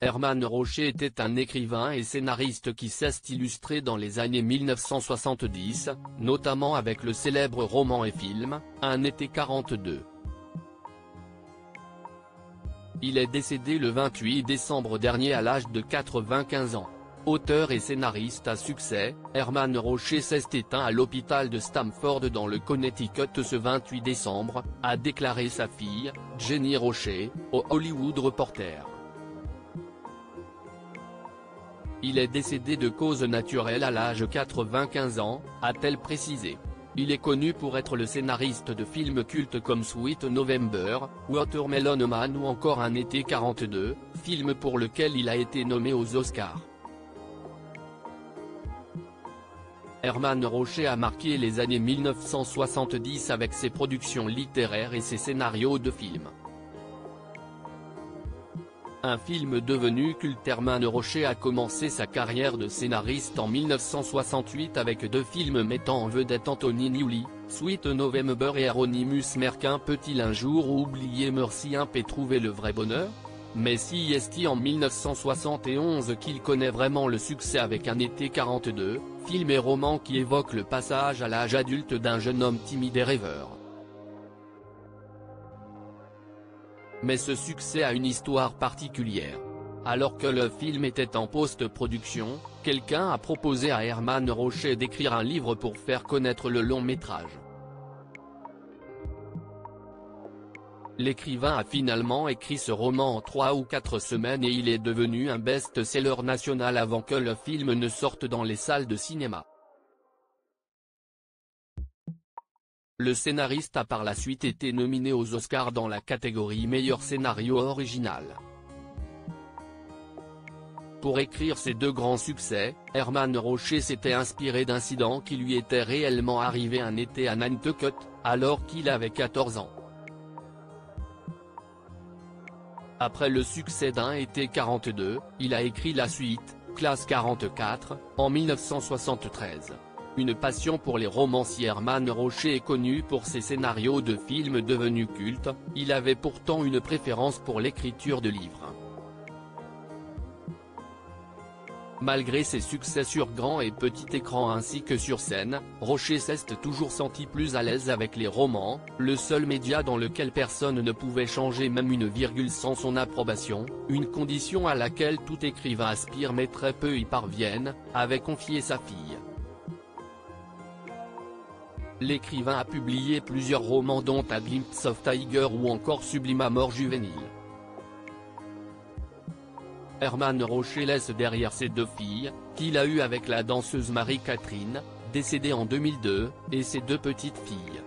Herman Rocher était un écrivain et scénariste qui s'est illustré dans les années 1970, notamment avec le célèbre roman et film, Un été 42. Il est décédé le 28 décembre dernier à l'âge de 95 ans. Auteur et scénariste à succès, Herman Rocher s'est éteint à l'hôpital de Stamford dans le Connecticut ce 28 décembre, a déclaré sa fille, Jenny Rocher, au Hollywood Reporter. Il est décédé de cause naturelle à l'âge de 95 ans, a-t-elle précisé. Il est connu pour être le scénariste de films cultes comme Sweet November, Watermelon Man ou encore Un été 42, film pour lequel il a été nommé aux Oscars. Herman Rocher a marqué les années 1970 avec ses productions littéraires et ses scénarios de films. Un film devenu culte Rocher a commencé sa carrière de scénariste en 1968 avec deux films mettant en vedette Anthony Newley, Sweet November et Hieronymus Merquin Peut-il un jour oublier Mercy un peut trouver le vrai bonheur? Mais si est en 1971 qu'il connaît vraiment le succès avec Un été 42, film et roman qui évoque le passage à l'âge adulte d'un jeune homme timide et rêveur. Mais ce succès a une histoire particulière. Alors que le film était en post-production, quelqu'un a proposé à Herman Rocher d'écrire un livre pour faire connaître le long métrage. L'écrivain a finalement écrit ce roman en trois ou quatre semaines et il est devenu un best-seller national avant que le film ne sorte dans les salles de cinéma. Le scénariste a par la suite été nominé aux Oscars dans la catégorie meilleur scénario original. Pour écrire ces deux grands succès, Herman Rocher s'était inspiré d'incidents qui lui étaient réellement arrivés un été à Nantucket, alors qu'il avait 14 ans. Après le succès d'un été 42, il a écrit la suite, Classe 44, en 1973. Une passion pour les romanciers Herman Rocher est connu pour ses scénarios de films devenus cultes, il avait pourtant une préférence pour l'écriture de livres. Malgré ses succès sur grand et petit écran ainsi que sur scène, Rocher s'est toujours senti plus à l'aise avec les romans, le seul média dans lequel personne ne pouvait changer même une virgule sans son approbation, une condition à laquelle tout écrivain aspire mais très peu y parviennent, avait confié sa fille. L'écrivain a publié plusieurs romans dont A Glimpse of Tiger ou encore Sublime à mort juvénile. Herman Rocher laisse derrière ses deux filles, qu'il a eues avec la danseuse Marie-Catherine, décédée en 2002, et ses deux petites filles.